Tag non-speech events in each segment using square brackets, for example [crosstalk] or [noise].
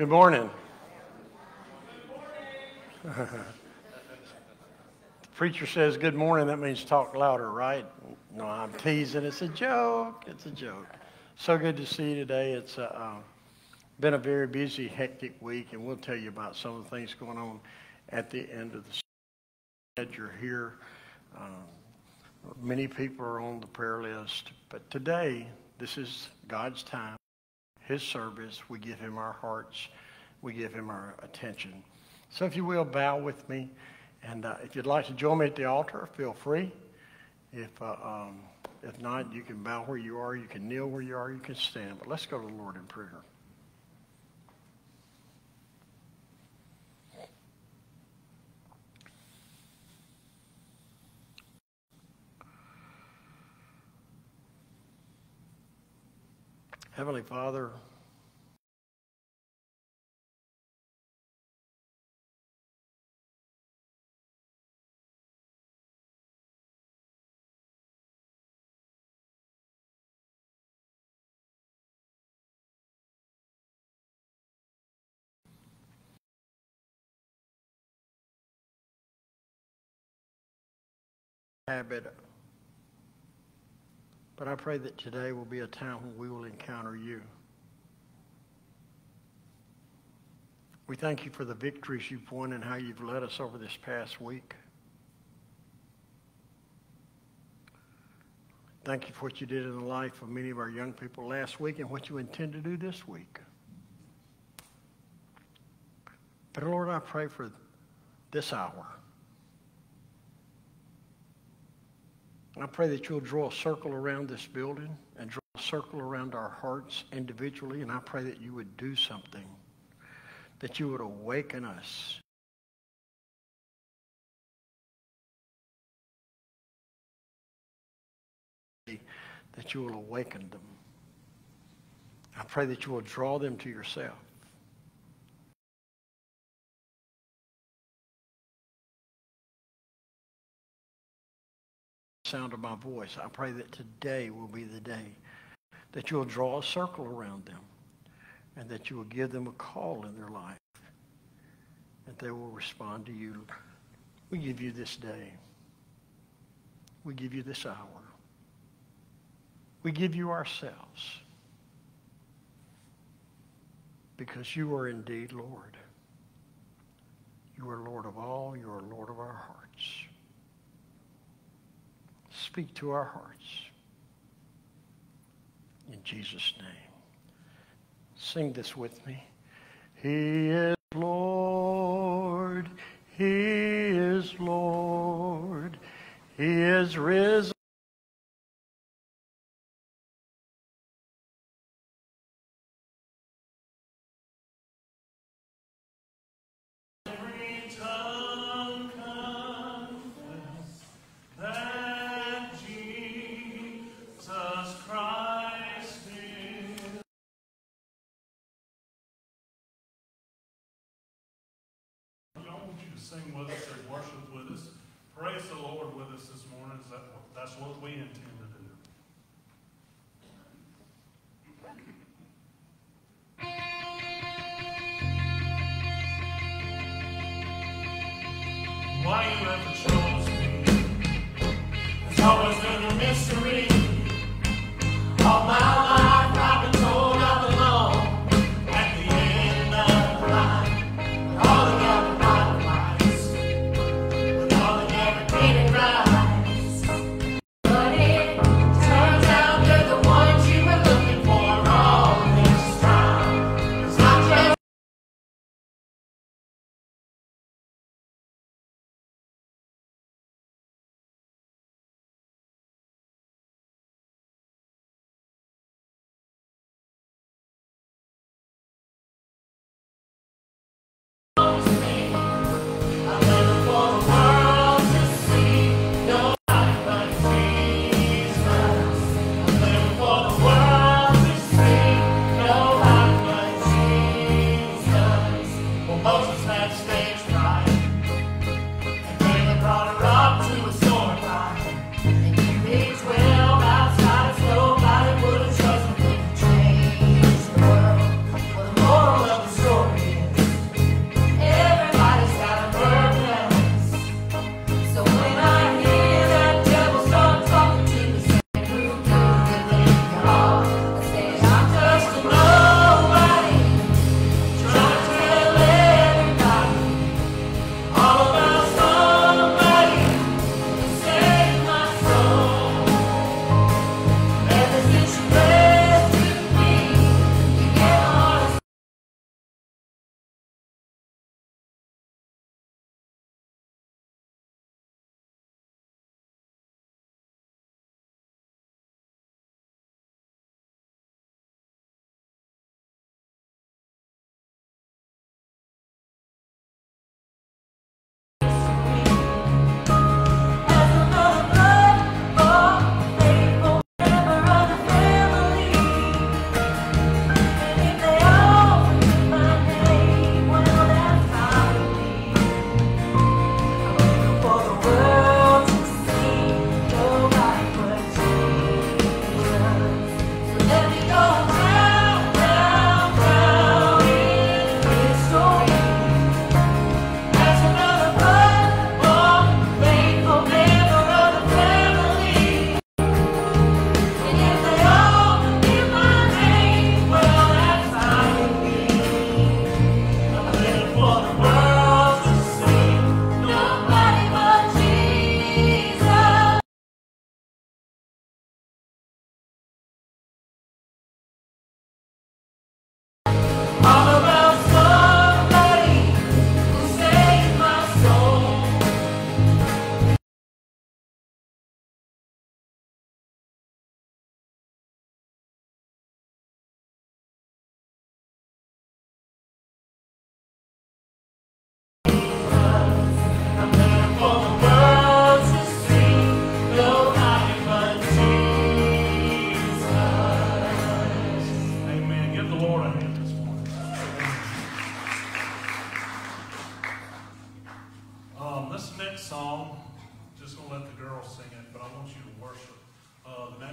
Good morning. [laughs] the preacher says good morning, that means talk louder, right? No, I'm teasing. It's a joke. It's a joke. So good to see you today. It's uh, uh, been a very busy, hectic week, and we'll tell you about some of the things going on at the end of the that you're here. Um, many people are on the prayer list, but today, this is God's time his service. We give him our hearts. We give him our attention. So if you will, bow with me. And uh, if you'd like to join me at the altar, feel free. If, uh, um, if not, you can bow where you are. You can kneel where you are. You can stand. But let's go to the Lord in prayer. Heavenly Father, habit but I pray that today will be a time when we will encounter you. We thank you for the victories you've won and how you've led us over this past week. Thank you for what you did in the life of many of our young people last week and what you intend to do this week. But Lord, I pray for this hour. I pray that you'll draw a circle around this building and draw a circle around our hearts individually. And I pray that you would do something, that you would awaken us. That you will awaken them. I pray that you will draw them to yourself. Sound of my voice. I pray that today will be the day that you'll draw a circle around them and that you will give them a call in their life, that they will respond to you. We give you this day. We give you this hour. We give you ourselves because you are indeed Lord. You are Lord of all. You are Lord of our hearts speak to our hearts. In Jesus' name. Sing this with me. He is Lord. He is Lord. He is risen.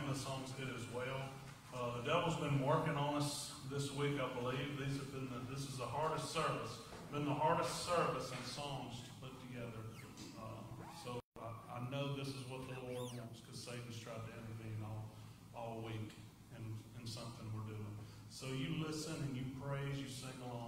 The songs did as well. Uh, the devil's been working on us this week, I believe. These have been the, this is the hardest service, been the hardest service and songs to put together. Uh, so I, I know this is what the Lord wants because Satan's tried to intervene all, all week in, in something we're doing. So you listen and you praise, you sing along,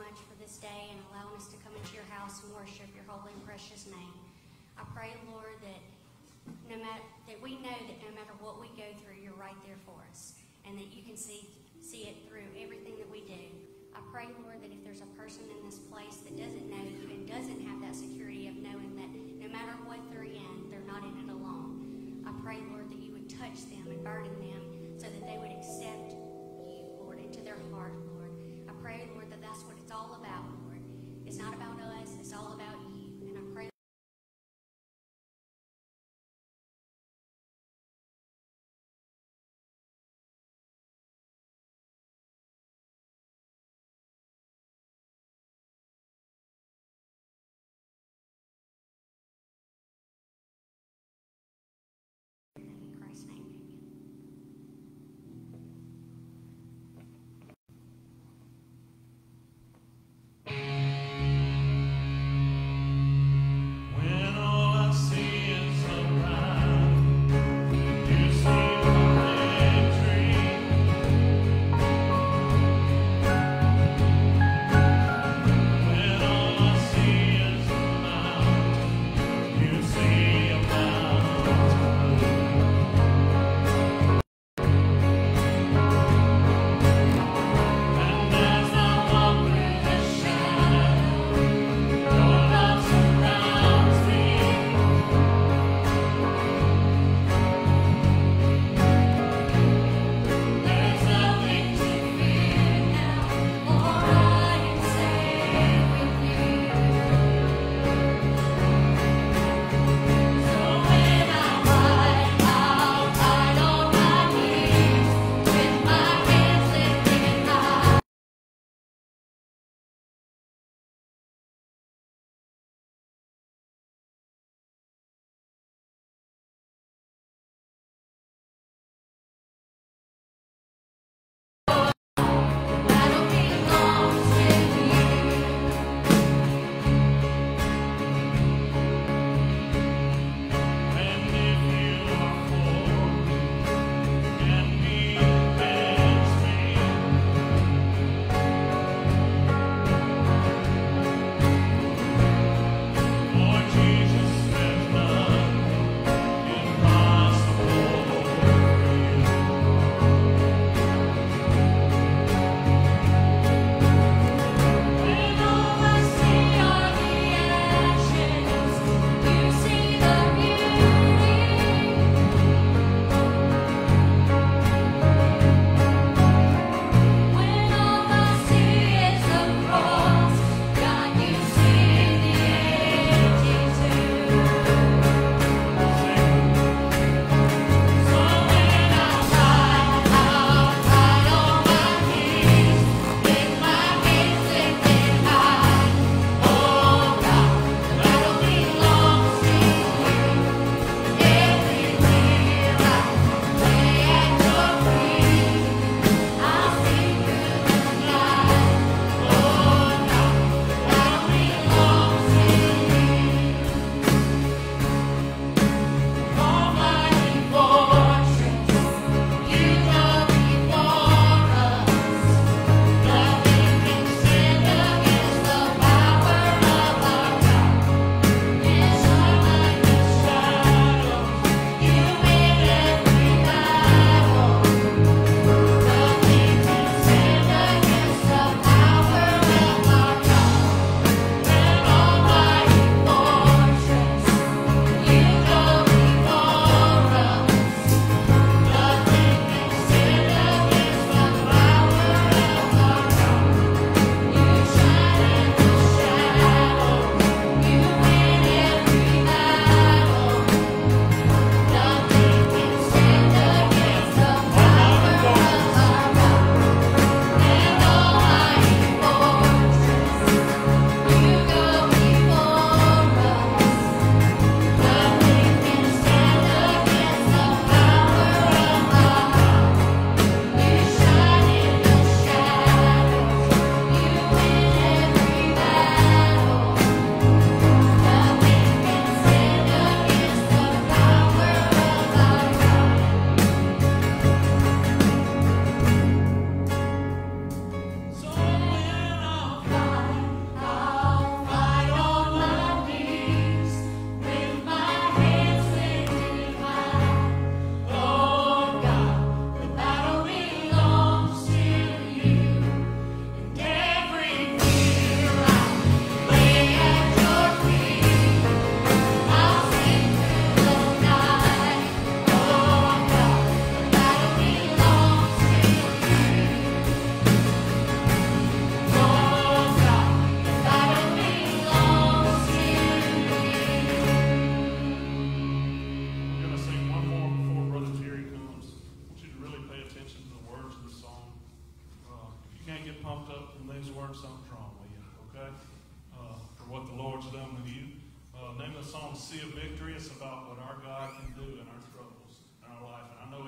much for this day and allowing us to come into your house and worship your holy and precious name. I pray, Lord, that no matter that we know that no matter what we go through, you're right there for us, and that you can see see it through everything that we do. I pray, Lord, that if there's a person in this place that doesn't know you and doesn't have that security of knowing that no matter what they're in, they're not in it alone. I pray, Lord, that you would touch them and burden them so that they would accept you, Lord, into their heart, Lord. I pray, Lord, all about, Lord. It's not about us, it's all about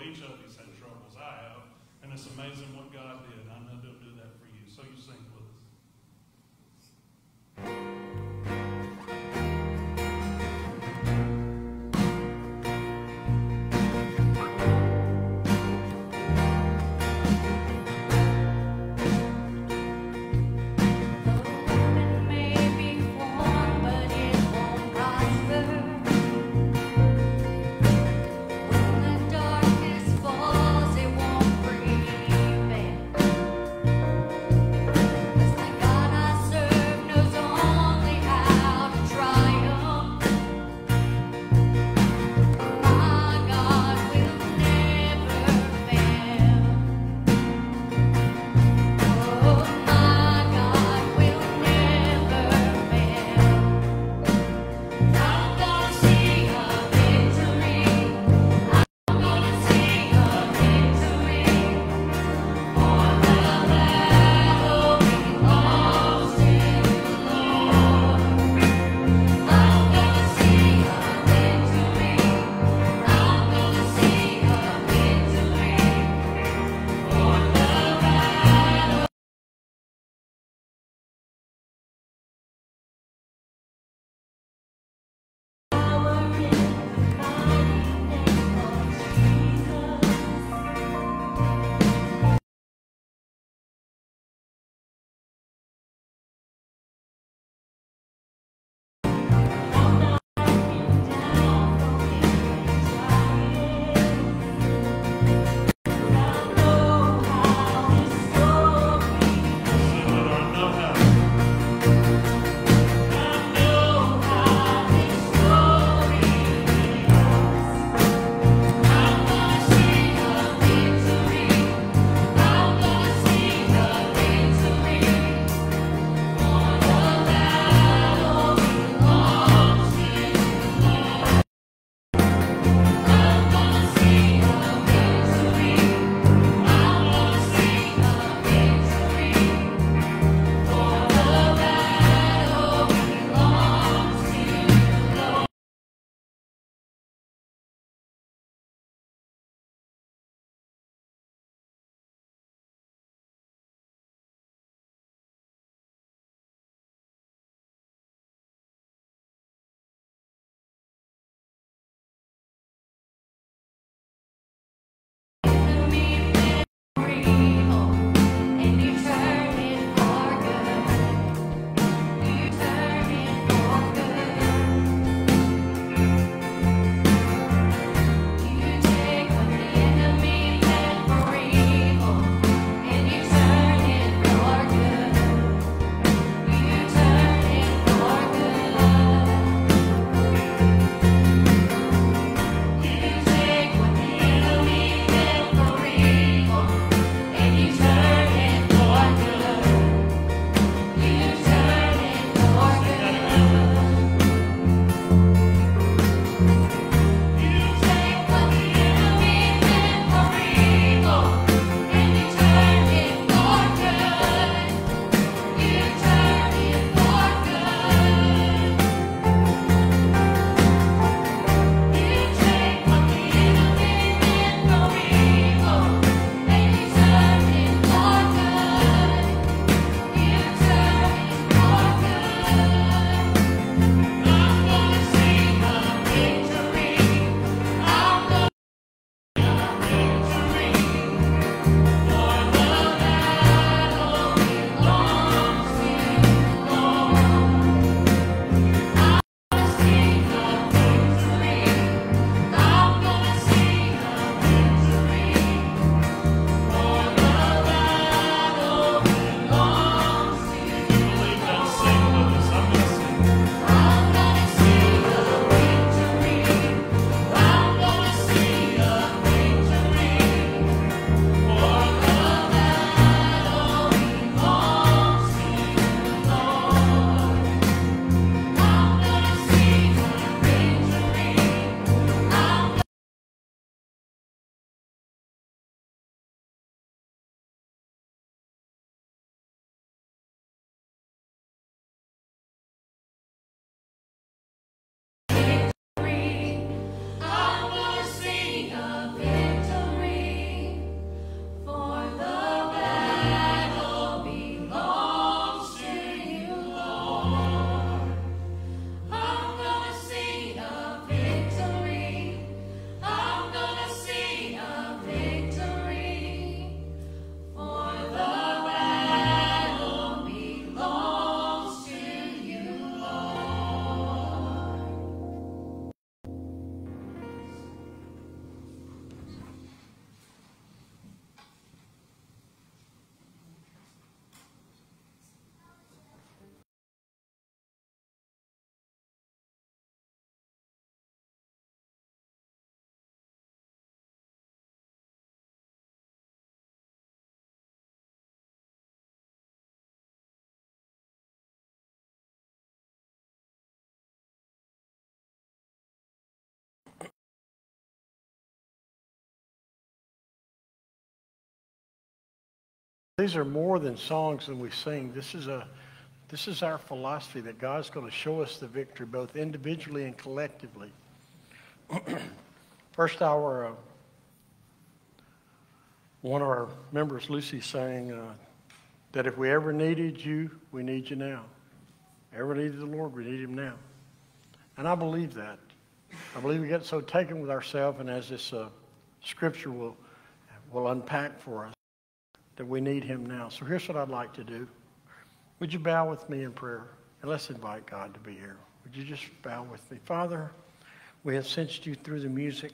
each of us had troubles. I have. And it's amazing what God did. I know He'll do that for you. So you sing with us. These are more than songs that we sing. This is a this is our philosophy that God's going to show us the victory both individually and collectively. [clears throat] First hour, uh, one of our members, Lucy, sang uh, that if we ever needed you, we need you now. Ever needed the Lord, we need him now. And I believe that. I believe we get so taken with ourselves, and as this uh, scripture will, will unpack for us, that we need him now. So here's what I'd like to do. Would you bow with me in prayer? And let's invite God to be here. Would you just bow with me? Father, we have sensed you through the music.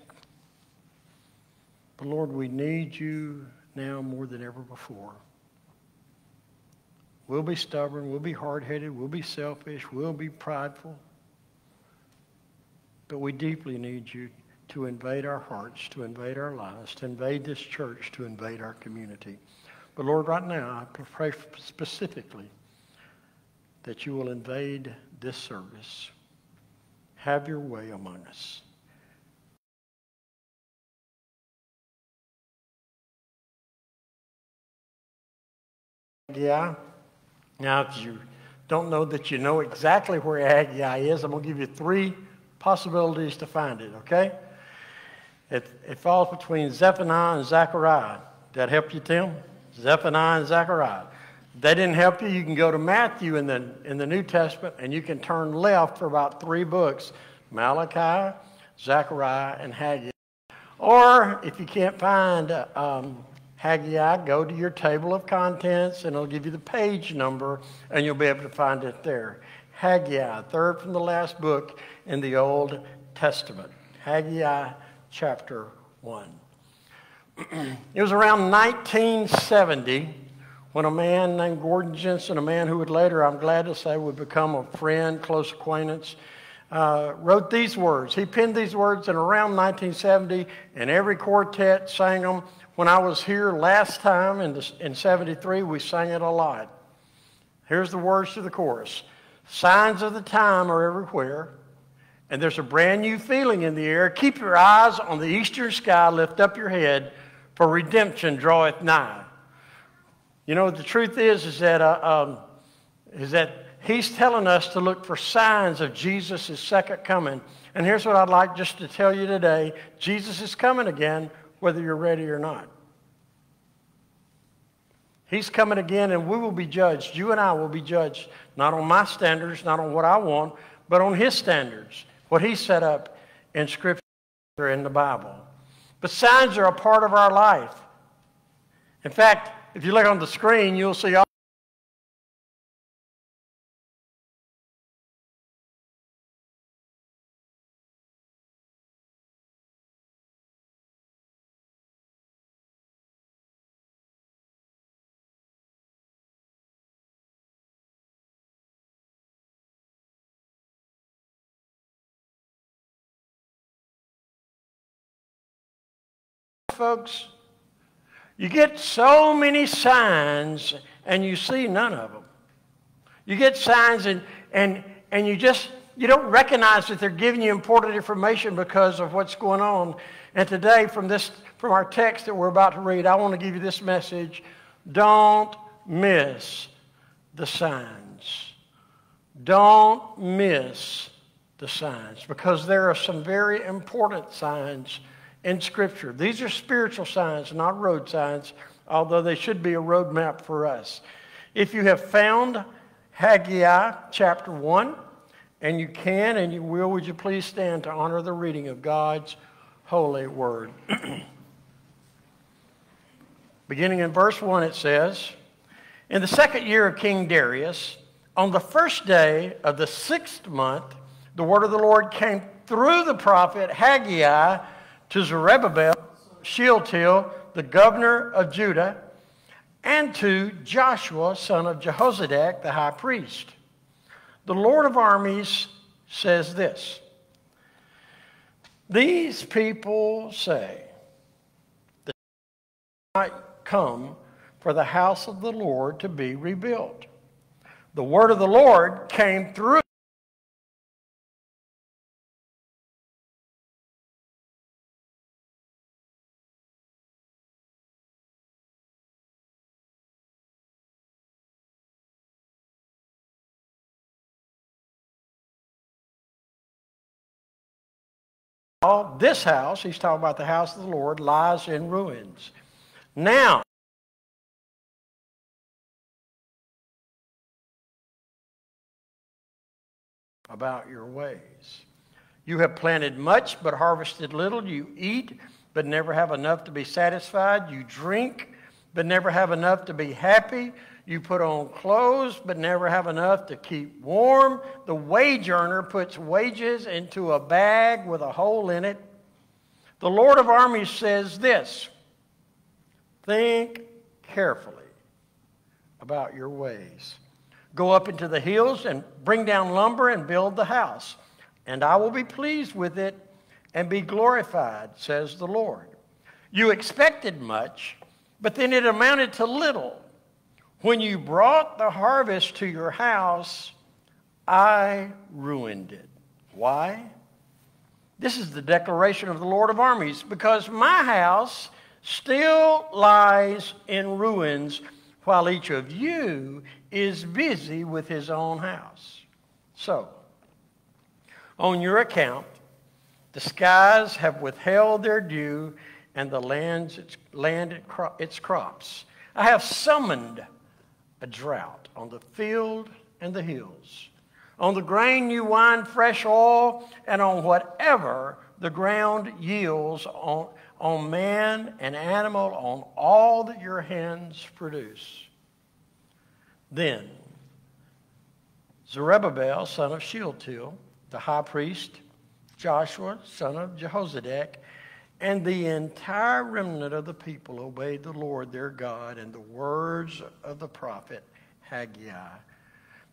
But Lord, we need you now more than ever before. We'll be stubborn, we'll be hard headed, we'll be selfish, we'll be prideful. But we deeply need you to invade our hearts, to invade our lives, to invade this church, to invade our community. But Lord, right now, I pray specifically that you will invade this service. Have your way among us. Yeah. Now, if you don't know that you know exactly where Haggai is, I'm going to give you three possibilities to find it, okay? It, it falls between Zephaniah and Zechariah. That help you, Tim? Zephaniah and Zechariah. They didn't help you, you can go to Matthew in the, in the New Testament and you can turn left for about three books Malachi, Zechariah, and Haggai. Or if you can't find um, Haggai, go to your table of contents and it'll give you the page number and you'll be able to find it there. Haggai, third from the last book in the Old Testament. Haggai chapter 1. It was around 1970 when a man named Gordon Jensen, a man who would later, I'm glad to say, would become a friend, close acquaintance, uh, wrote these words. He penned these words in around 1970, and every quartet sang them. When I was here last time in, the, in 73, we sang it a lot. Here's the words to the chorus Signs of the time are everywhere, and there's a brand new feeling in the air. Keep your eyes on the eastern sky, lift up your head, for redemption draweth nigh. You know, the truth is, is that, uh, um, is that he's telling us to look for signs of Jesus' second coming. And here's what I'd like just to tell you today Jesus is coming again, whether you're ready or not. He's coming again, and we will be judged. You and I will be judged, not on my standards, not on what I want, but on his standards, what he set up in Scripture in the Bible. But signs are a part of our life. In fact, if you look on the screen, you'll see folks, you get so many signs and you see none of them. You get signs and, and, and you just, you don't recognize that they're giving you important information because of what's going on. And today, from this, from our text that we're about to read, I want to give you this message. Don't miss the signs. Don't miss the signs because there are some very important signs in Scripture. These are spiritual signs, not road signs, although they should be a roadmap for us. If you have found Haggai chapter 1, and you can and you will, would you please stand to honor the reading of God's holy word? [clears throat] Beginning in verse 1, it says, In the second year of King Darius, on the first day of the sixth month, the word of the Lord came through the prophet Haggai to Zerubbabel, Shealtiel, the governor of Judah, and to Joshua, son of Jehozadak, the high priest. The Lord of armies says this These people say, the might come for the house of the Lord to be rebuilt. The word of the Lord came through this house, he's talking about the house of the Lord, lies in ruins. Now, about your ways. You have planted much, but harvested little. You eat, but never have enough to be satisfied. You drink, but never have enough to be happy. You put on clothes, but never have enough to keep warm. The wage earner puts wages into a bag with a hole in it. The Lord of armies says this Think carefully about your ways. Go up into the hills and bring down lumber and build the house, and I will be pleased with it and be glorified, says the Lord. You expected much, but then it amounted to little. When you brought the harvest to your house, I ruined it. Why? This is the declaration of the Lord of armies because my house still lies in ruins while each of you is busy with his own house. So, on your account, the skies have withheld their dew and the lands its, land its crops. I have summoned a drought on the field and the hills. On the grain you wind fresh oil, and on whatever the ground yields, on, on man and animal, on all that your hands produce. Then Zerubbabel, son of Shealtiel, the high priest, Joshua, son of Jehozadak, and the entire remnant of the people obeyed the Lord their God and the words of the prophet Haggai,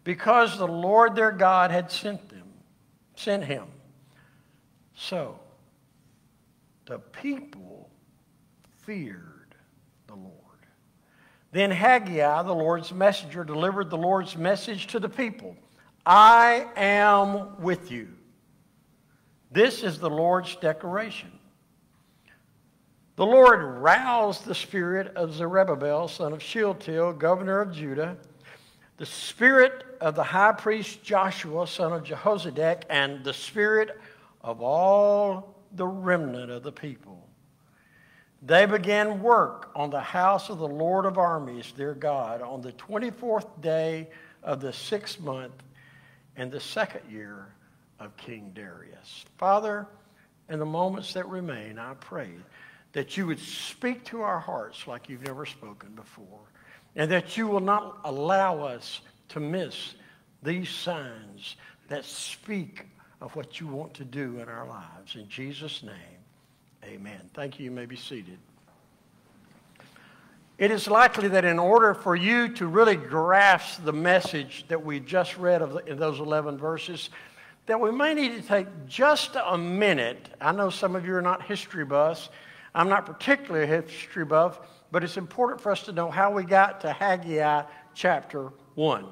because the Lord their God had sent them, sent him. So the people feared the Lord. Then Haggai, the Lord's messenger, delivered the Lord's message to the people I am with you. This is the Lord's declaration. The Lord roused the spirit of Zerubbabel, son of Shealtiel, governor of Judah, the spirit of the high priest Joshua, son of Jehozadak, and the spirit of all the remnant of the people they began work on the house of the Lord of armies, their God, on the 24th day of the sixth month in the second year of King Darius. Father, in the moments that remain, I pray that you would speak to our hearts like you've never spoken before, and that you will not allow us to miss these signs that speak of what you want to do in our lives. In Jesus' name. Amen. Thank you. You may be seated. It is likely that in order for you to really grasp the message that we just read of the, in those 11 verses, that we may need to take just a minute. I know some of you are not history buffs. I'm not particularly a history buff, but it's important for us to know how we got to Haggai chapter 1.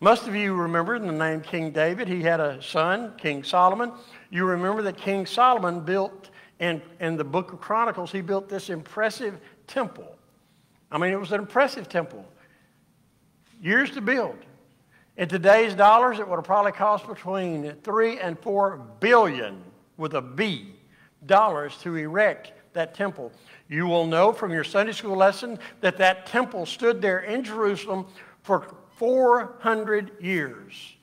Most of you remember the name King David. He had a son, King Solomon. You remember that King Solomon built and in the book of Chronicles, he built this impressive temple. I mean, it was an impressive temple. Years to build. In today's dollars, it would have probably cost between three and four billion with a B dollars to erect that temple. You will know from your Sunday school lesson that that temple stood there in Jerusalem for 400 years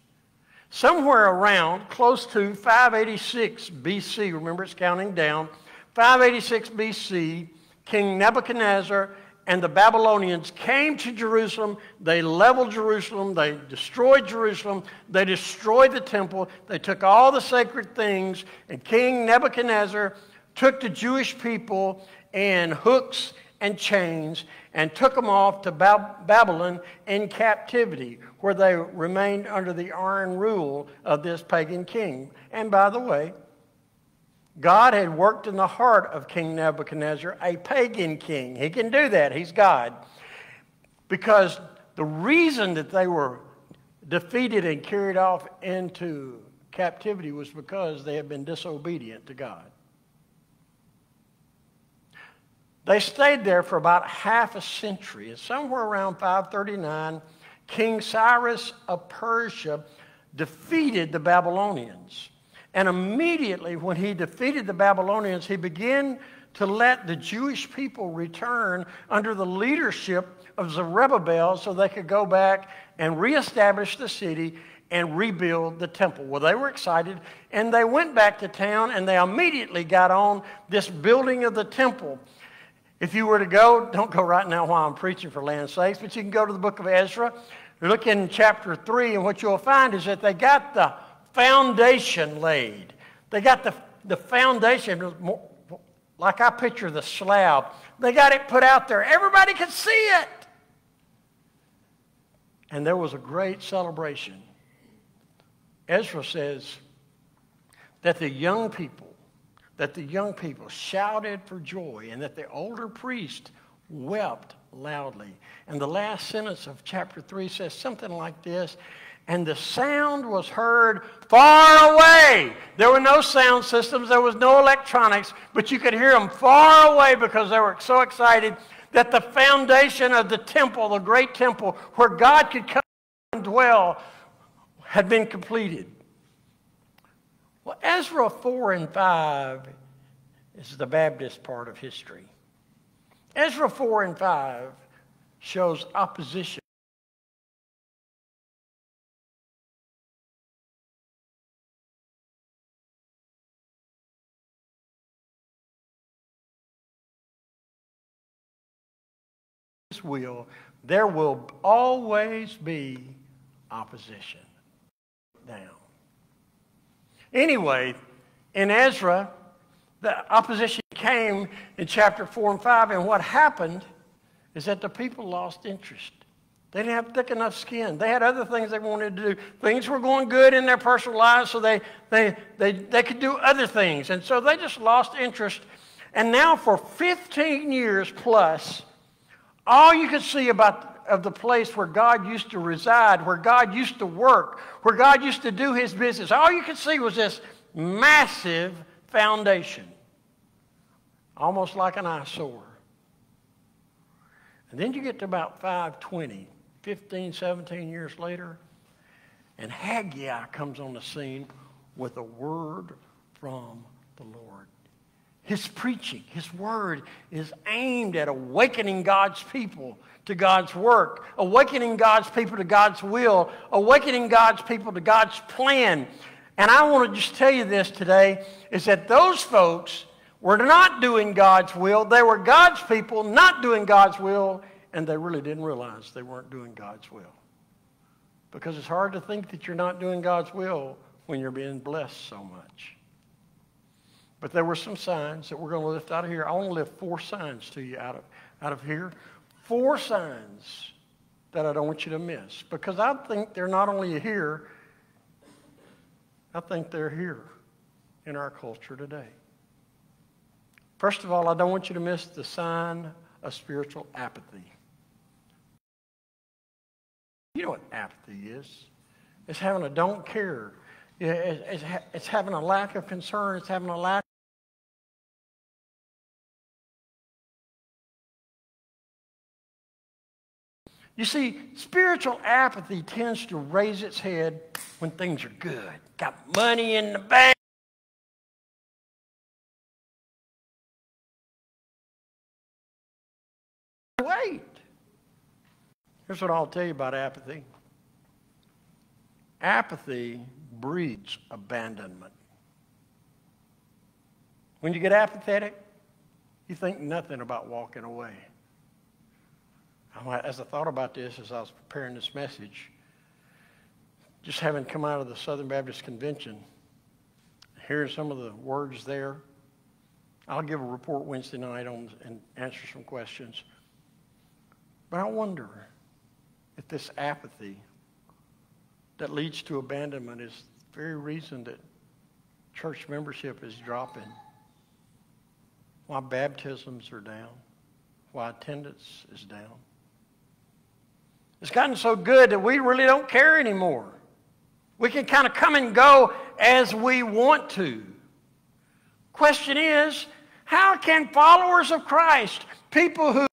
somewhere around close to 586 BC, remember it's counting down, 586 BC, King Nebuchadnezzar and the Babylonians came to Jerusalem. They leveled Jerusalem. They destroyed Jerusalem. They destroyed the temple. They took all the sacred things. And King Nebuchadnezzar took the Jewish people in hooks and chains and took them off to Babylon in captivity, where they remained under the iron rule of this pagan king. And by the way, God had worked in the heart of King Nebuchadnezzar, a pagan king. He can do that, he's God. Because the reason that they were defeated and carried off into captivity was because they had been disobedient to God. They stayed there for about half a century. And somewhere around 539, King Cyrus of Persia defeated the Babylonians. And immediately when he defeated the Babylonians, he began to let the Jewish people return under the leadership of Zerubbabel so they could go back and reestablish the city and rebuild the temple. Well, they were excited and they went back to town and they immediately got on this building of the temple. If you were to go, don't go right now while I'm preaching for land's sakes, but you can go to the book of Ezra. Look in chapter 3, and what you'll find is that they got the foundation laid. They got the, the foundation, like I picture the slab. They got it put out there. Everybody could see it. And there was a great celebration. Ezra says that the young people, that the young people shouted for joy and that the older priest wept loudly. And the last sentence of chapter 3 says something like this and the sound was heard far away. There were no sound systems, there was no electronics, but you could hear them far away because they were so excited that the foundation of the temple, the great temple, where God could come and dwell, had been completed. Well, Ezra 4 and 5 is the Baptist part of history. Ezra 4 and 5 shows opposition. Will, there will always be opposition. Now, Anyway, in Ezra, the opposition came in chapter 4 and 5, and what happened is that the people lost interest. They didn't have thick enough skin. They had other things they wanted to do. Things were going good in their personal lives, so they, they, they, they could do other things. And so they just lost interest. And now, for 15 years plus, all you could see about of the place where God used to reside, where God used to work, where God used to do his business, all you could see was this massive foundation, almost like an eyesore. And then you get to about 520, 15, 17 years later, and Haggai comes on the scene with a word from the Lord. His preaching, his word is aimed at awakening God's people to God's work, awakening God's people to God's will, awakening God's people to God's plan. And I want to just tell you this today is that those folks were not doing God's will. They were God's people not doing God's will, and they really didn't realize they weren't doing God's will. Because it's hard to think that you're not doing God's will when you're being blessed so much. But there were some signs that we're going to lift out of here. I want to lift four signs to you out of, out of here. Four signs that I don't want you to miss. Because I think they're not only here, I think they're here in our culture today. First of all, I don't want you to miss the sign of spiritual apathy. You know what apathy is? It's having a don't care. It's having a lack of concern. It's having a lack You see, spiritual apathy tends to raise its head when things are good. Got money in the bank. Wait. Here's what I'll tell you about apathy. Apathy breeds abandonment. When you get apathetic, you think nothing about walking away as I thought about this as I was preparing this message, just having come out of the Southern Baptist Convention, hearing some of the words there, I'll give a report Wednesday night on and answer some questions. But I wonder if this apathy that leads to abandonment is the very reason that church membership is dropping, why baptisms are down, why attendance is down. It's gotten so good that we really don't care anymore. We can kind of come and go as we want to. Question is, how can followers of Christ, people who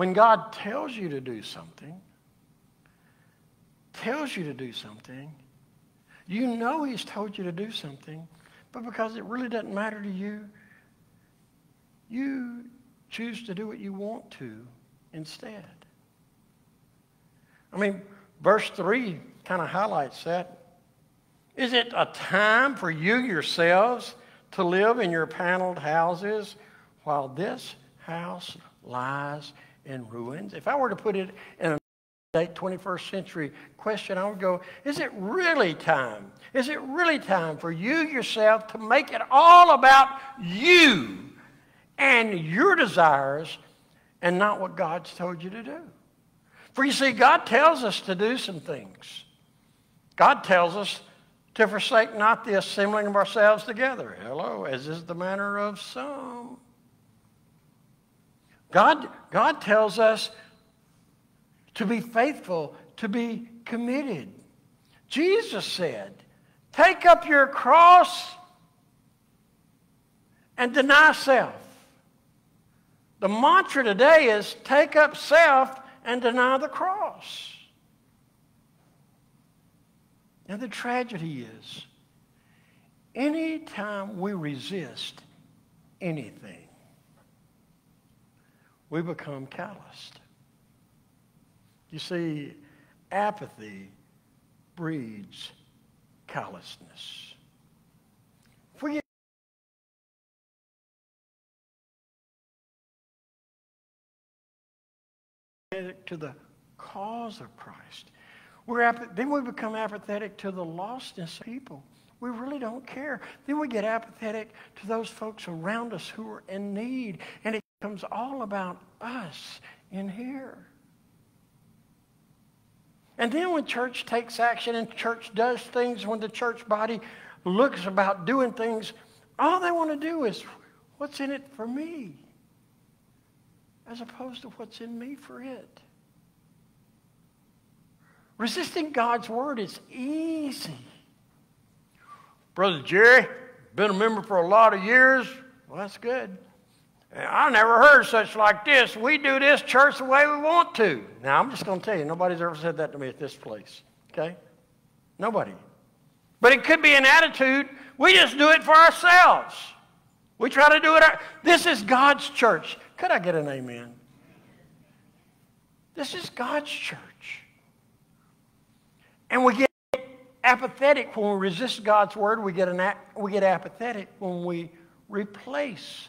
When God tells you to do something, tells you to do something, you know He's told you to do something, but because it really doesn't matter to you, you choose to do what you want to instead. I mean, verse 3 kind of highlights that. Is it a time for you yourselves to live in your paneled houses while this house lies in ruins? If I were to put it in a late 21st century question, I would go, is it really time? Is it really time for you yourself to make it all about you and your desires and not what God's told you to do? For you see, God tells us to do some things. God tells us to forsake not the assembling of ourselves together. Hello, as is the manner of some. God, God tells us to be faithful, to be committed. Jesus said, Take up your cross and deny self. The mantra today is take up self and deny the cross. Now, the tragedy is anytime we resist anything, we become calloused. You see, apathy breeds callousness. To the cause of Christ, we're then we become apathetic to the lostness of people. We really don't care. Then we get apathetic to those folks around us who are in need, and it becomes all about us in here. And then when church takes action and church does things, when the church body looks about doing things, all they want to do is what's in it for me, as opposed to what's in me for it. Resisting God's word is easy. Brother Jerry, been a member for a lot of years. Well, that's good. I never heard such like this. We do this church the way we want to. Now, I'm just going to tell you, nobody's ever said that to me at this place. Okay? Nobody. But it could be an attitude. We just do it for ourselves. We try to do it. Our, this is God's church. Could I get an amen? This is God's church. And we get apathetic when we resist God's word. We get, an, we get apathetic when we replace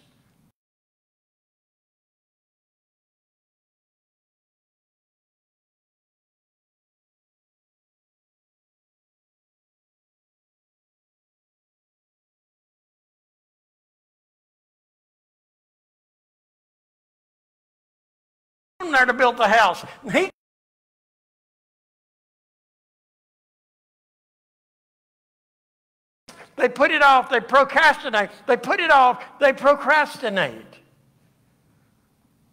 there to build the house. He They put it off, they procrastinate. They put it off, they procrastinate.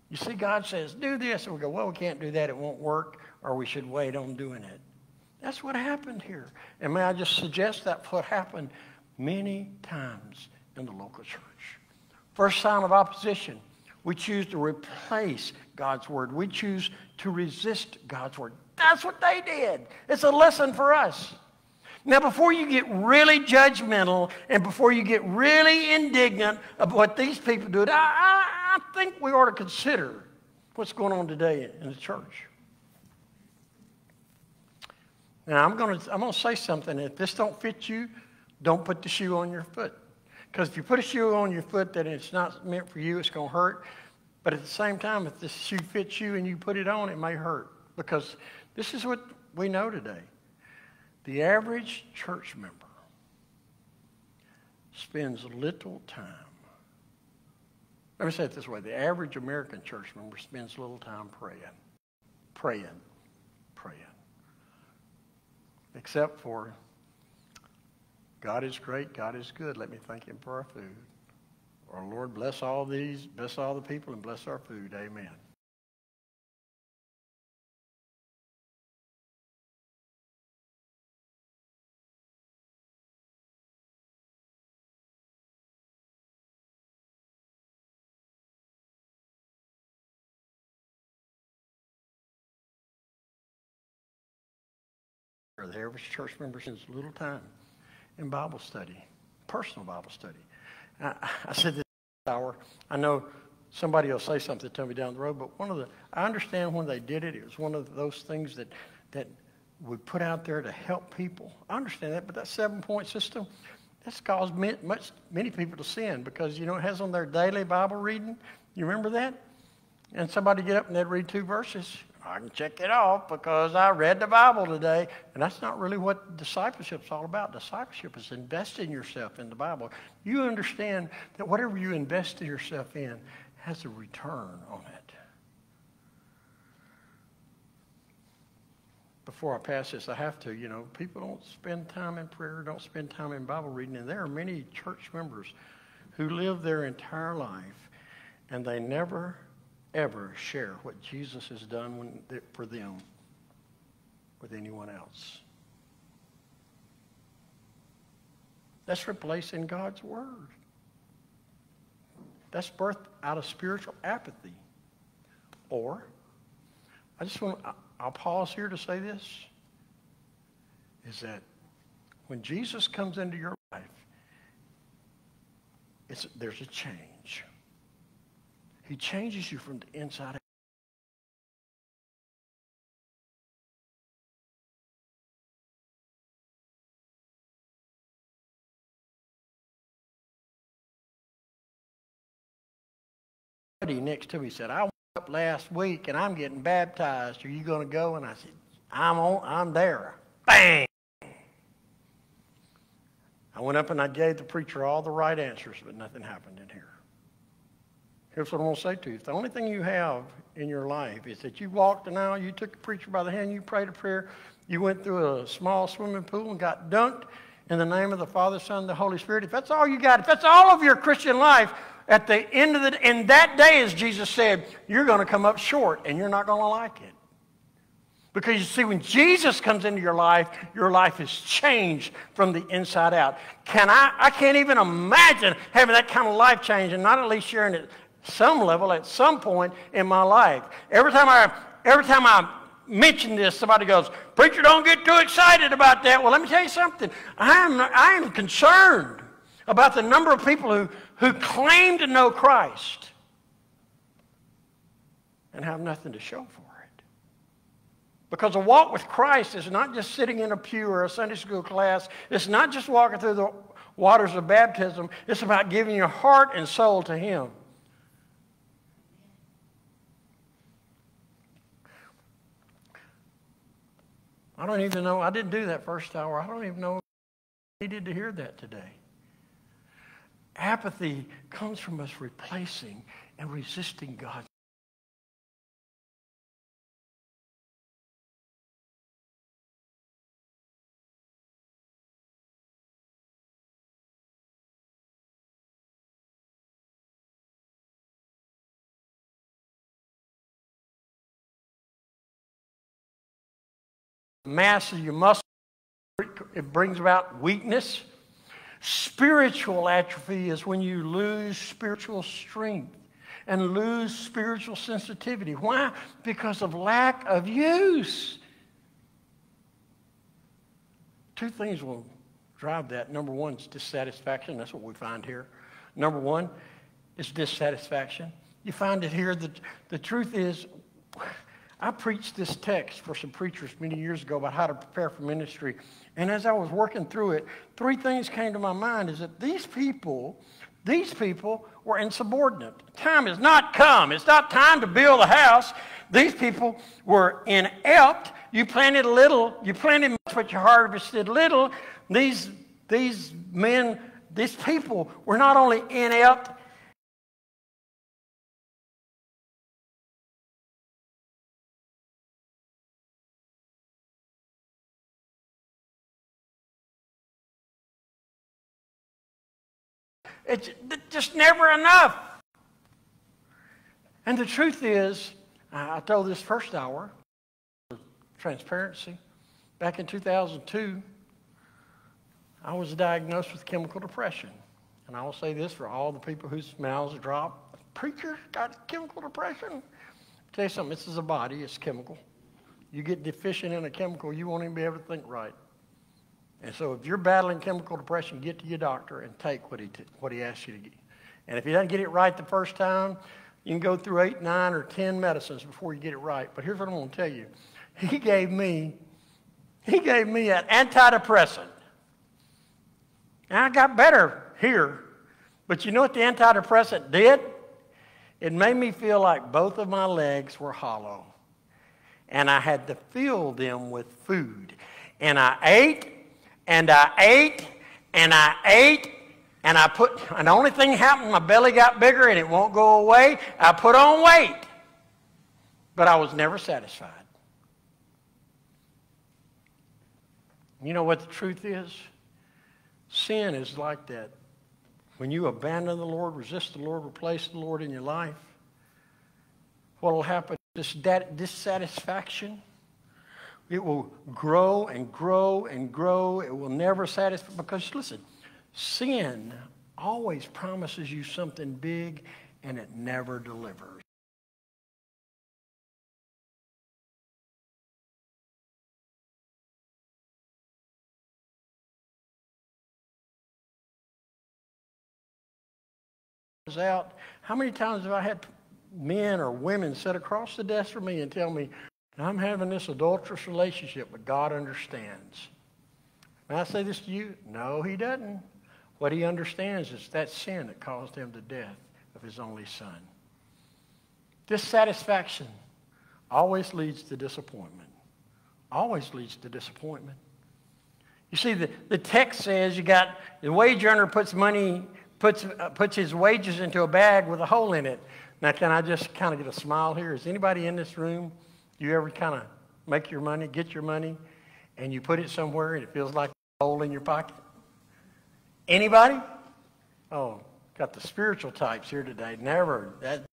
You see, God says, do this. And we go, well, we can't do that. It won't work. Or we should wait on doing it. That's what happened here. And may I just suggest that's what happened many times in the local church. First sign of opposition, we choose to replace God's word. We choose to resist God's word. That's what they did. It's a lesson for us. Now, before you get really judgmental and before you get really indignant of what these people do, I, I, I think we ought to consider what's going on today in the church. Now, I'm going to I'm going to say something. If this don't fit you, don't put the shoe on your foot. Because if you put a shoe on your foot that it's not meant for you, it's going to hurt. But at the same time, if this shoe fits you and you put it on, it may hurt. Because this is what we know today. The average church member spends little time. Let me say it this way the average American church member spends little time praying, praying, praying. Except for God is great, God is good. Let me thank Him for our food. Our Lord, bless all these, bless all the people, and bless our food. Amen. The average church member spends little time in Bible study, personal Bible study. I, I said this hour. I know somebody will say something to me down the road, but one of the I understand when they did it. It was one of those things that that we put out there to help people. I understand that, but that seven point system that's caused many, much many people to sin because you know it has on their daily Bible reading. You remember that? And somebody get up and they'd read two verses. I can check it off because I read the Bible today. And that's not really what discipleship's all about. Discipleship is investing yourself in the Bible. You understand that whatever you invest yourself in has a return on it. Before I pass this, I have to, you know, people don't spend time in prayer, don't spend time in Bible reading. And there are many church members who live their entire life and they never ever share what Jesus has done when, for them with anyone else. That's replacing God's Word. That's birthed out of spiritual apathy. Or, I just want, I'll pause here to say this, is that when Jesus comes into your life, there's a change. He changes you from the inside out. next to me said, I went up last week and I'm getting baptized. Are you going to go? And I said, I'm on, I'm there. Bang! I went up and I gave the preacher all the right answers, but nothing happened in here. Here's what I'm going to say to you. If the only thing you have in your life is that you walked an aisle, you took a preacher by the hand, you prayed a prayer, you went through a small swimming pool and got dunked in the name of the Father, Son, and the Holy Spirit, if that's all you got, if that's all of your Christian life, at the end of the, in that day, as Jesus said, you're going to come up short and you're not going to like it. Because you see, when Jesus comes into your life, your life is changed from the inside out. Can I, I can't even imagine having that kind of life change and not at least sharing it some level at some point in my life. Every time I, every time I mention this, somebody goes, Preacher, don't get too excited about that. Well, let me tell you something. I am, I am concerned about the number of people who, who claim to know Christ and have nothing to show for it. Because a walk with Christ is not just sitting in a pew or a Sunday school class, it's not just walking through the waters of baptism, it's about giving your heart and soul to Him. I don't even know. I didn't do that first hour. I don't even know he needed to hear that today. Apathy comes from us replacing and resisting God. Mass of your muscle. It brings about weakness. Spiritual atrophy is when you lose spiritual strength and lose spiritual sensitivity. Why? Because of lack of use. Two things will drive that. Number one is dissatisfaction. That's what we find here. Number one is dissatisfaction. You find it here that the truth is I preached this text for some preachers many years ago about how to prepare for ministry. And as I was working through it, three things came to my mind is that these people, these people were insubordinate. Time has not come. It's not time to build a house. These people were inept. You planted a little, you planted much, but you harvested little. These, these men, these people were not only inept, It's just never enough. And the truth is, I told this first hour, transparency, back in 2002, I was diagnosed with chemical depression. And I will say this for all the people whose mouths drop. Preacher got chemical depression. I'll tell you something, this is a body, it's chemical. You get deficient in a chemical, you won't even be able to think right. And so if you're battling chemical depression, get to your doctor and take what he, what he asks you to get. And if he doesn't get it right the first time, you can go through eight, nine, or ten medicines before you get it right. But here's what I'm going to tell you. [laughs] He gave me, he gave me an antidepressant. And I got better here. But you know what the antidepressant did? It made me feel like both of my legs were hollow. And I had to fill them with food. And I ate, and I ate, and I ate, and I put, and the only thing happened, my belly got bigger and it won't go away. I put on weight. But I was never satisfied. You know what the truth is? Sin is like that. When you abandon the Lord, resist the Lord, replace the Lord in your life, what will happen? This dissatisfaction, it will grow and grow and grow. It will never satisfy. Because, listen, sin always promises you something big and it never delivers. out. How many times have I had men or women sit across the desk from me and tell me, I'm having this adulterous relationship, but God understands. And I say this to you, no, he doesn't. What he understands is that sin that caused him the death of his only son. Dissatisfaction always leads to disappointment. Always leads to disappointment. You see, the, the text says you got the wage earner puts money puts, uh, puts his wages into a bag with a hole in it. Now, can I just kind of get a smile here? Is anybody in this room, you ever kind of make your money, get your money, and you put it somewhere and it feels like a hole in your pocket? Anybody? Oh, got the spiritual types here today. Never. That,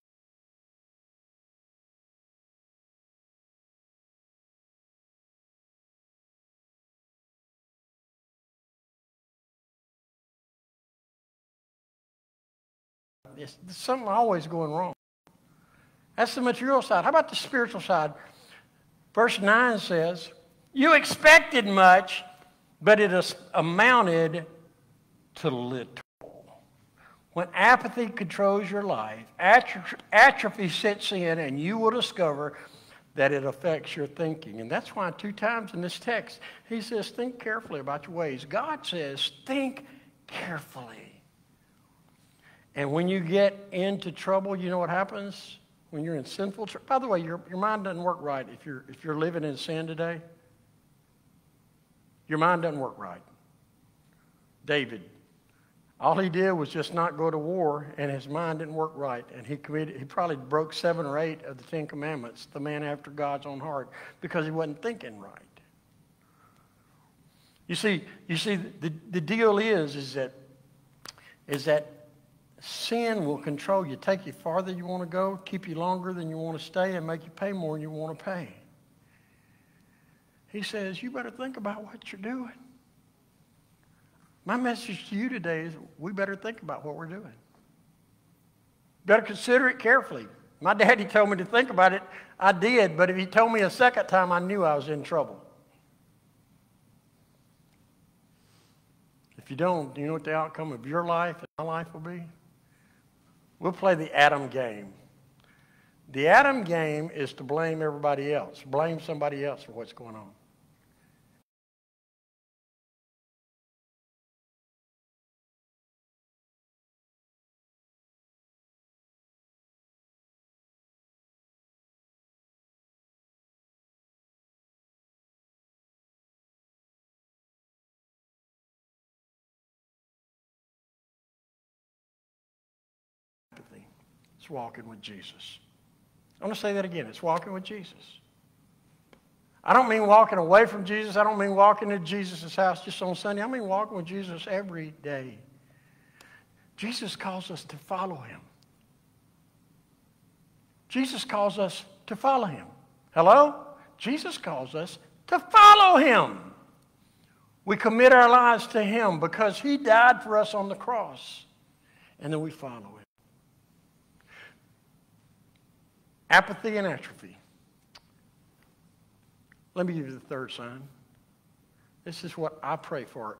There's something always going wrong. That's the material side. How about the spiritual side? Verse 9 says, You expected much, but it amounted to little. When apathy controls your life, atrophy sets in, and you will discover that it affects your thinking. And that's why two times in this text, he says, Think carefully about your ways. God says, Think carefully. And when you get into trouble, you know what happens? When you're in sinful. By the way, your, your mind doesn't work right if you're, if you're living in sin today. Your mind doesn't work right. David, all he did was just not go to war, and his mind didn't work right. And he committed, he probably broke seven or eight of the Ten Commandments, the man after God's own heart, because he wasn't thinking right. You see, you see, the, the deal is, is that, is that Sin will control you, take you farther than you want to go, keep you longer than you want to stay, and make you pay more than you want to pay. He says, You better think about what you're doing. My message to you today is we better think about what we're doing. Better consider it carefully. My daddy told me to think about it. I did, but if he told me a second time, I knew I was in trouble. If you don't, do you know what the outcome of your life and my life will be? We'll play the Adam game. The Adam game is to blame everybody else, blame somebody else for what's going on. It's walking with Jesus. I want to say that again. It's walking with Jesus. I don't mean walking away from Jesus. I don't mean walking to Jesus' house just on Sunday. I mean walking with Jesus every day. Jesus calls us to follow him. Jesus calls us to follow him. Hello? Jesus calls us to follow him. We commit our lives to him because he died for us on the cross. And then we follow him. Apathy and atrophy. Let me give you the third sign. This is what I pray for.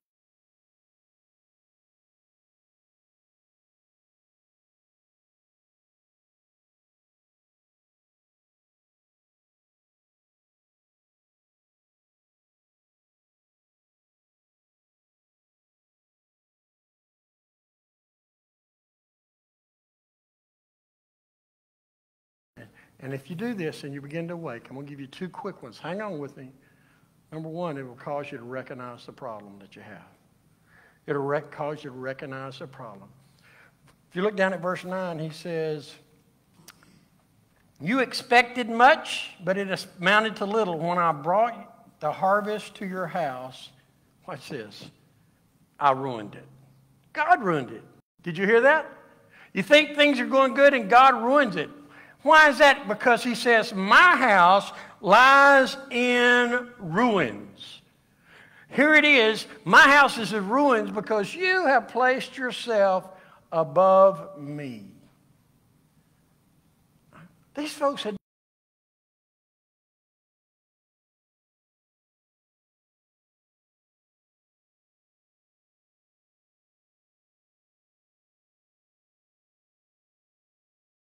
And if you do this and you begin to awake, I'm going to give you two quick ones. Hang on with me. Number one, it will cause you to recognize the problem that you have. It'll rec- cause you to recognize the problem. If you look down at verse 9, he says, You expected much, but it amounted to little. When I brought the harvest to your house, watch this, I ruined it. God ruined it. Did you hear that? You think things are going good and God ruins it. Why is that? Because he says, My house lies in ruins. Here it is. My house is in ruins because you have placed yourself above me. These folks had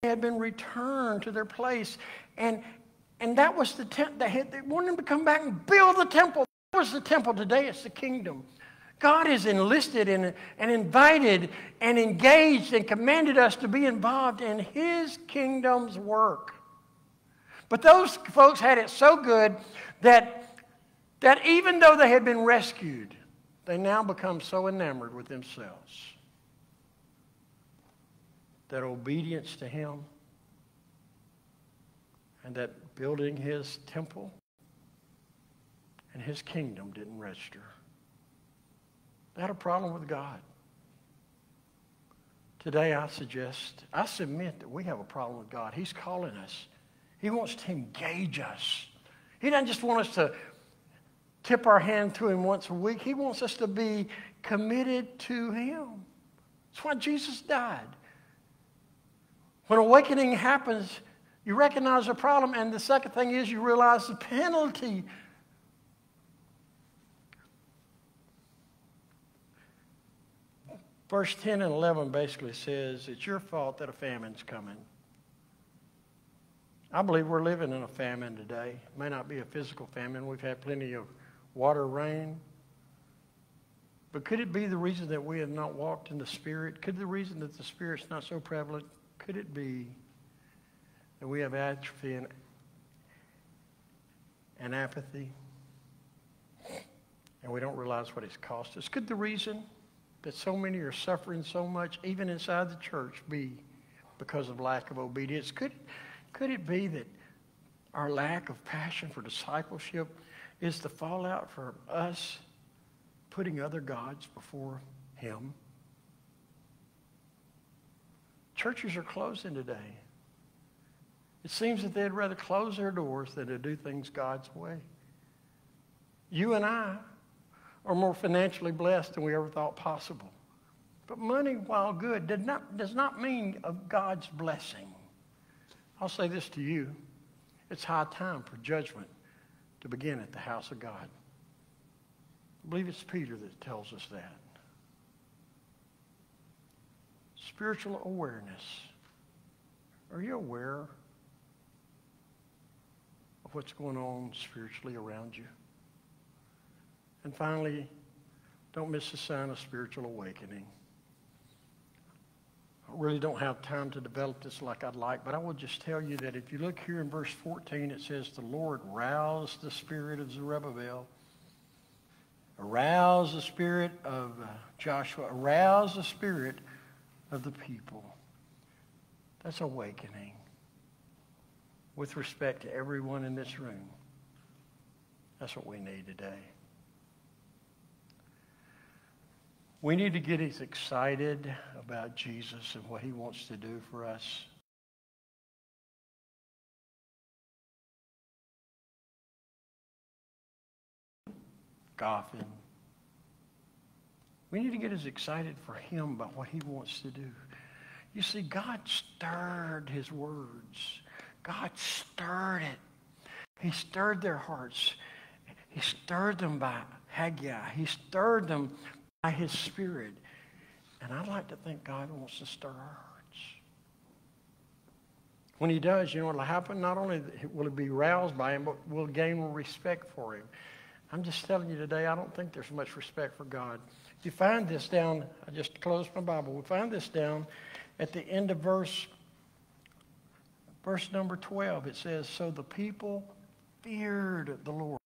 had been returned to their place. And, and that was the tent. They, had, they wanted them to come back and build the temple. That was the temple. Today it's the kingdom. God has enlisted and, and invited and engaged and commanded us to be involved in His kingdom's work. But those folks had it so good that, that even though they had been rescued, they now become so enamored with themselves that obedience to Him and that building His temple and His kingdom didn't register. They had a problem with God. Today, I suggest, I submit that we have a problem with God. He's calling us. He wants to engage us. He doesn't just want us to tip our hand to Him once a week. He wants us to be committed to Him. That's why Jesus died. When awakening happens, you recognize the problem, and the second thing is you realize the penalty. Verse 10 and 11 basically says it's your fault that a famine's coming. I believe we're living in a famine today. It may not be a physical famine. We've had plenty of water, rain. But could it be the reason that we have not walked in the Spirit? Could the reason that the Spirit's not so prevalent could it be that we have atrophy and, and apathy and we don't realize what it's cost us? Could the reason that so many are suffering so much, even inside the church, be because of lack of obedience? Could, could it be that our lack of passion for discipleship is the fallout for us putting other gods before Him? Churches are closing today. It seems that they'd rather close their doors than to do things God's way. You and I are more financially blessed than we ever thought possible. But money, while good, does not, does not mean of God's blessing. I'll say this to you. It's high time for judgment to begin at the house of God. I believe it's Peter that tells us that spiritual awareness. Are you aware of what's going on spiritually around you? And finally, don't miss the sign of spiritual awakening. I really don't have time to develop this like I'd like, but I will just tell you that if you look here in verse 14, it says, The Lord roused the spirit of Zerubbabel, arouse the spirit of uh, Joshua, arouse the spirit of the people. That's awakening with respect to everyone in this room. That's what we need today. We need to get as excited about Jesus and what he wants to do for us. Goffin. We need to get as excited for him about what he wants to do. You see, God stirred his words. God stirred it. He stirred their hearts. He stirred them by Haggai. He stirred them by his spirit. And I'd like to think God wants to stir our hearts. When he does, you know what will happen? Not only will it be roused by him, but we'll gain respect for him. I'm just telling you today, I don't think there's much respect for God. You find this down, I just closed my Bible. We find this down at the end of verse, verse number 12. It says, So the people feared the Lord.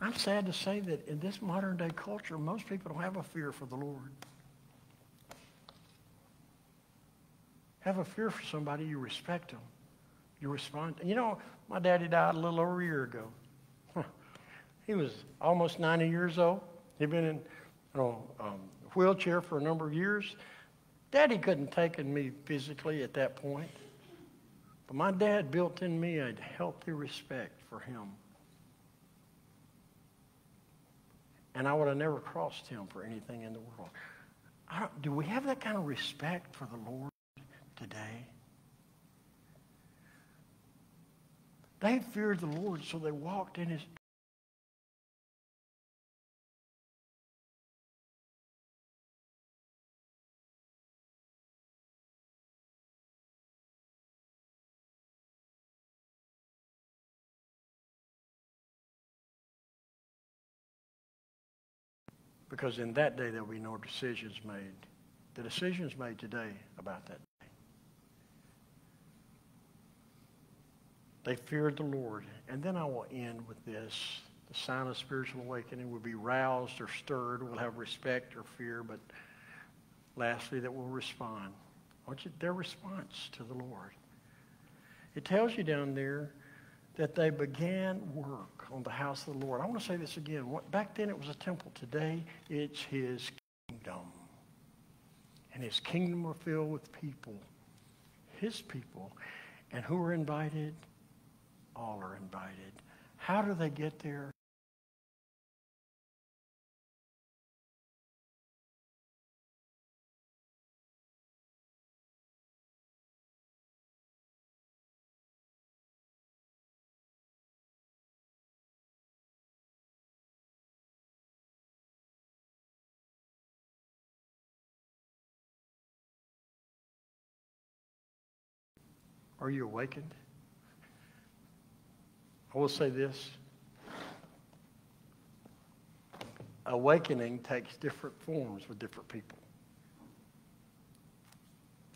I'm sad to say that in this modern day culture, most people don't have a fear for the Lord. Have a fear for somebody, you respect them. You respond. You know, my daddy died a little over a year ago. [laughs] He was almost 90 years old. He'd been in you know, um, a wheelchair for a number of years. Daddy couldn't take me physically at that point. But my dad built in me a healthy respect for him. And I would have never crossed him for anything in the world. do we have that kind of respect for the Lord today? They feared the Lord, so they walked in his Because in that day, there'll be no decisions made. The decisions made today about that day. They feared the Lord. And then I will end with this. The sign of spiritual awakening will be roused or stirred. We'll have respect or fear, but lastly, that will respond. You, their response to the Lord. It tells you down there that they began work on the house of the Lord. I want to say this again. Back then it was a temple. Today it's his kingdom. And his kingdom are filled with people, his people. And who are invited? All are invited. How do they get there? Are you awakened? I will say this. Awakening takes different forms with different people.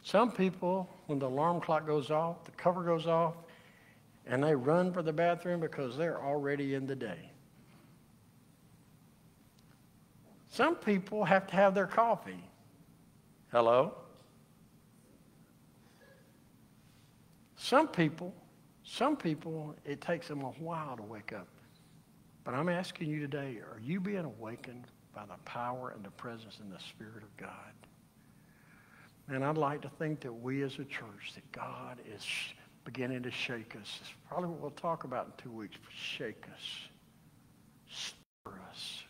Some people, when the alarm clock goes off, the cover goes off, and they run for the bathroom because they're already in the day. Some people have to have their coffee. Hello? Some people, some people, it takes them a while to wake up. But I'm asking you today, are you being awakened by the power and the presence and the Spirit of God? And I'd like to think that we as a church, that God is beginning to shake us. It's probably what we'll talk about in two weeks. But Shake us, stir us,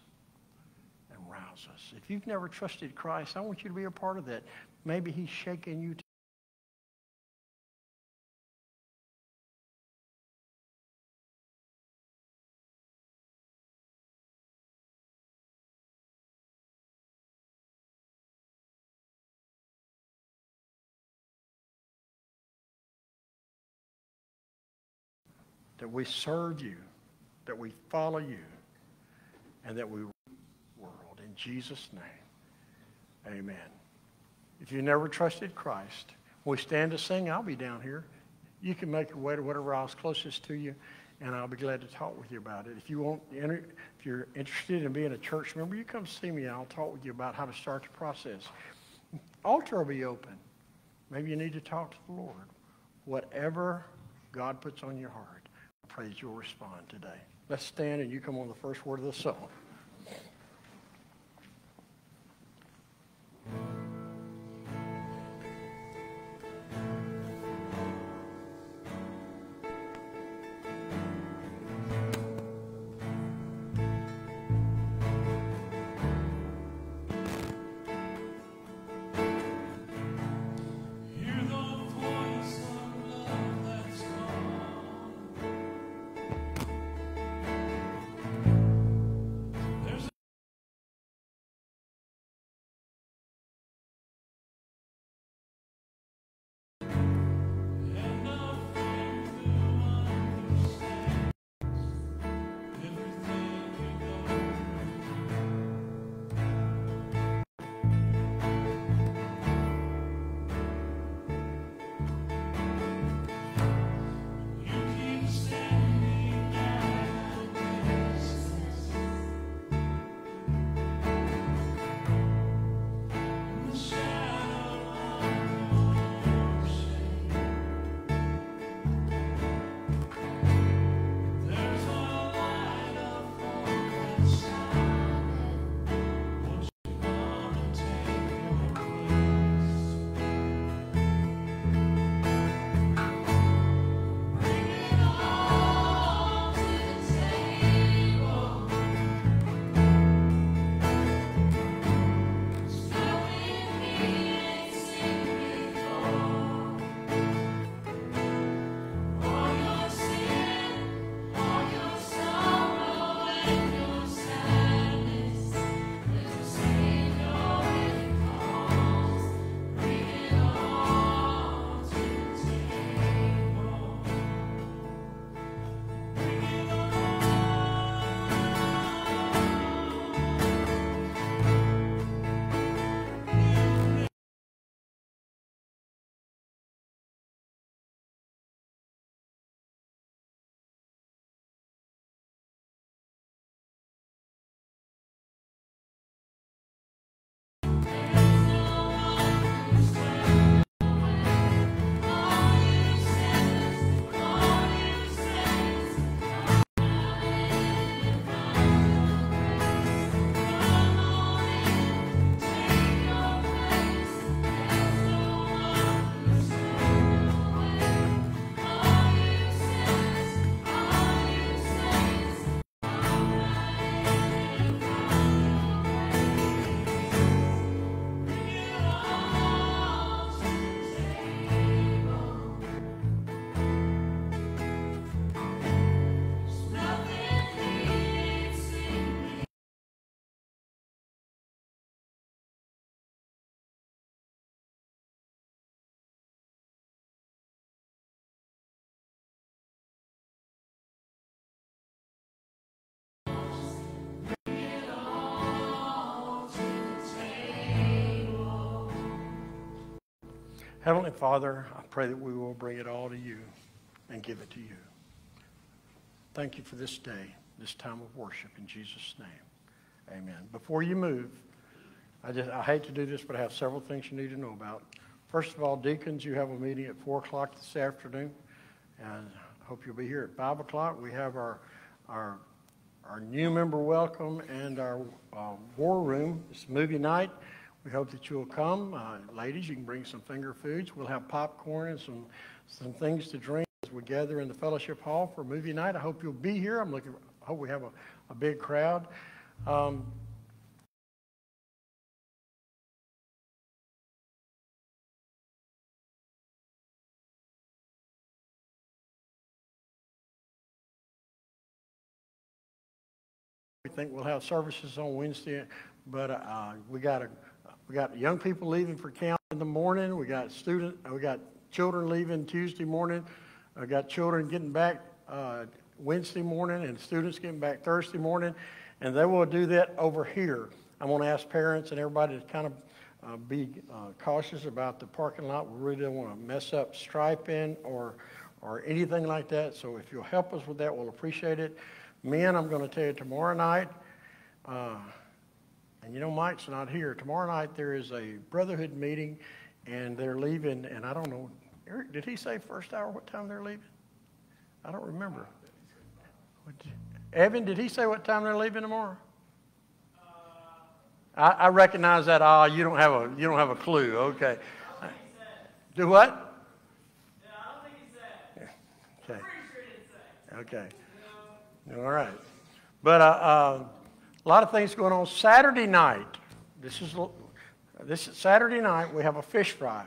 and rouse us. If you've never trusted Christ, I want you to be a part of that. Maybe he's shaking you that we serve you, that we follow you, and that we world. In Jesus' name, amen. If you never trusted Christ, we stand to sing. I'll be down here. You can make your way to whatever aisle's closest to you, and I'll be glad to talk with you about it. If you want, if you're interested in being a church member, you come see me. and I'll talk with you about how to start the process. Altar will be open. Maybe you need to talk to the Lord. Whatever God puts on your heart praise you'll respond today. Let's stand and you come on the first word of the song. Heavenly Father, I pray that we will bring it all to you and give it to you. Thank you for this day, this time of worship in Jesus' name. Amen. Before you move, I just I hate to do this, but I have several things you need to know about. First of all, deacons, you have a meeting at four o'clock this afternoon, and I hope you'll be here at five o'clock. We have our our our new member welcome and our uh, war room. It's movie night. We hope that you'll come. Uh, ladies, you can bring some finger foods. We'll have popcorn and some, some things to drink as we gather in the fellowship hall for movie night. I hope you'll be here. I'm looking, I hope we have a, a big crowd. Um, We think we'll have services on Wednesday, but uh, we got a, we got young people leaving for camp in the morning. We got student, uh, we got children leaving Tuesday morning. I got children getting back uh, Wednesday morning and students getting back Thursday morning, and they will do that over here. I want to ask parents and everybody to kind of uh, be uh, cautious about the parking lot. We really don't want to mess up striping or or anything like that. So if you'll help us with that, we'll appreciate it. Men, I'm going to tell you tomorrow night, uh, and you know Mike's not here. Tomorrow night there is a brotherhood meeting, and they're leaving. And I don't know, Eric, did he say first hour? What time they're leaving? I don't remember. Evan, did he say what time they're leaving tomorrow? I, I recognize that. Ah, you don't have a you don't have a clue. Okay. Do what? Okay. Okay. All right. But uh, uh, a lot of things going on. Saturday night, this is this is Saturday night. We have a fish fry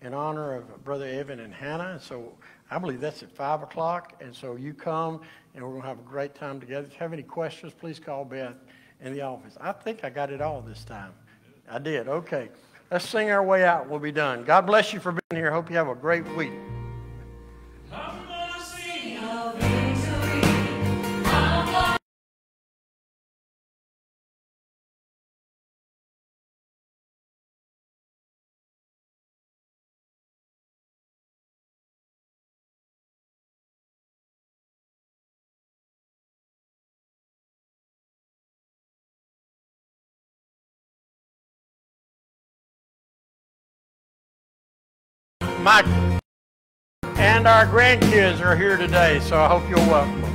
in honor of Brother Evan and Hannah. And so I believe that's at five o'clock. And so you come, and we're going to have a great time together. If you have any questions, please call Beth in the office. I think I got it all this time. I did. Okay. Let's sing our way out. We'll be done. God bless you for being here. Hope you have a great week. Mike and our grandkids are here today, so I hope you'll welcome.